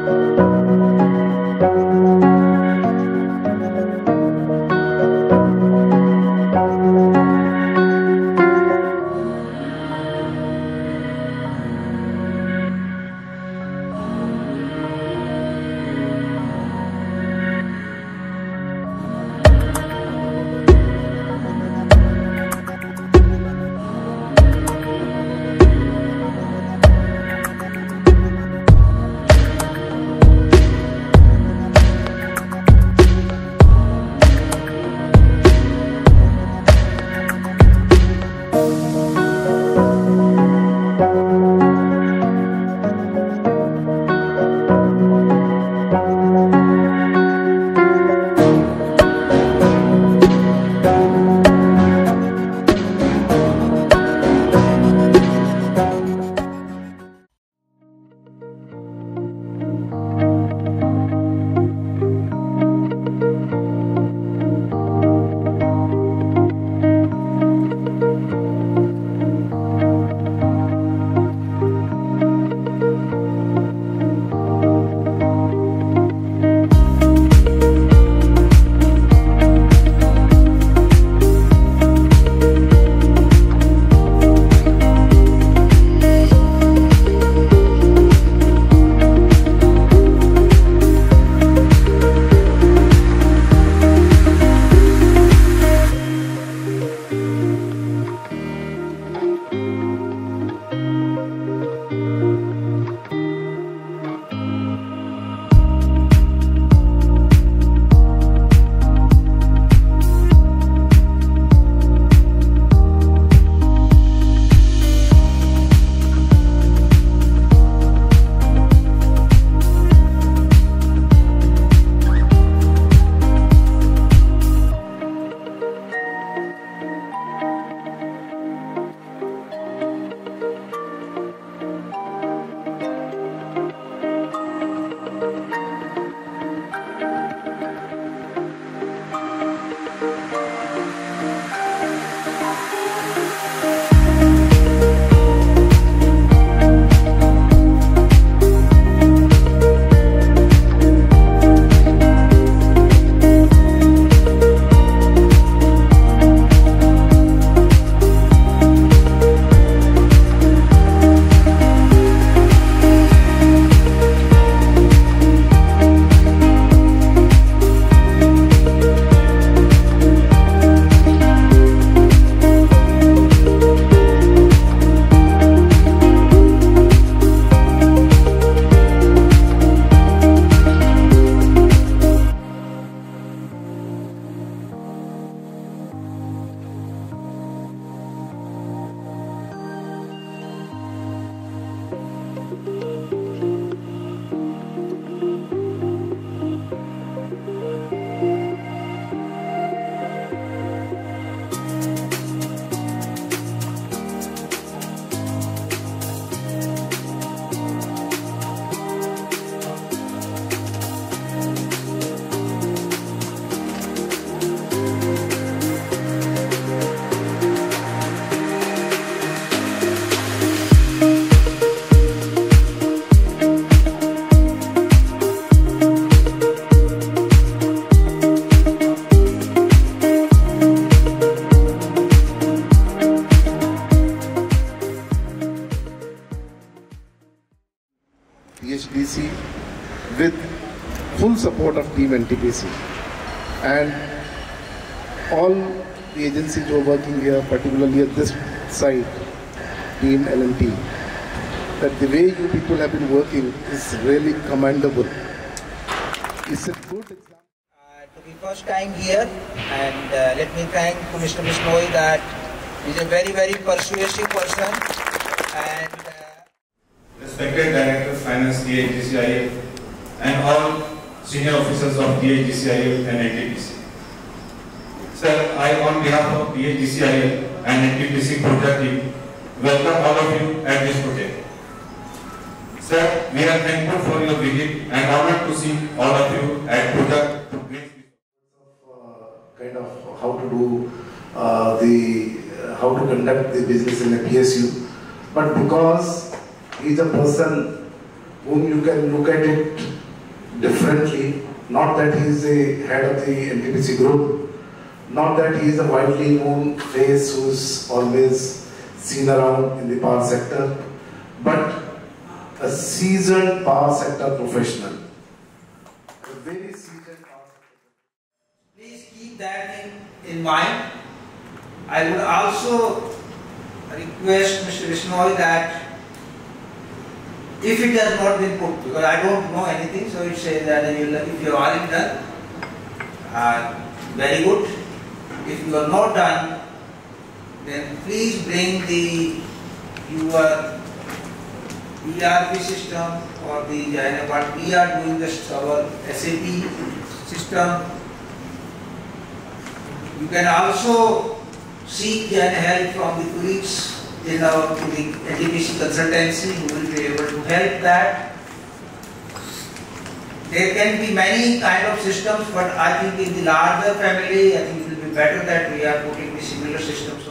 THDC with full support of Team NTPC. And all the agencies who are working here, particularly at this site, Team LNT, that the way you people have been working is really commendable. It's a good example. Uh, to be first time here and uh, let me thank Mr. Vishnoi that he's a very very persuasive person and uh, respected directors finance THDCIL and all senior officers of THDCIL and NTPC. Sir, I on behalf of THDCIL and NTPC project team welcome all of you at this project. Sir, we are thankful for your visit and honored to see all of you at project uh, kind of how to do uh, the uh, how to conduct the business in a PSU, but because he's a person whom you can look at it differently. Not that he is the head of the NTPC group, not that he is a widely known face who's always seen around in the power sector, but a seasoned power sector professional. A very seasoned power sector. Please keep that in, in mind. I would also request Mr. Vishnoi that if it has not been put, because I don't know anything, so it says that if you are done, uh, very good. If you are not done, then please bring the your ERP system or the Jaya what we are doing this our SAP system. You can also seek and help from the colleagues in our to the NTPC consultancy who will be able to help that. There can be many kind of systems, but I think in the larger family, I think it will be better that we are putting the similar systems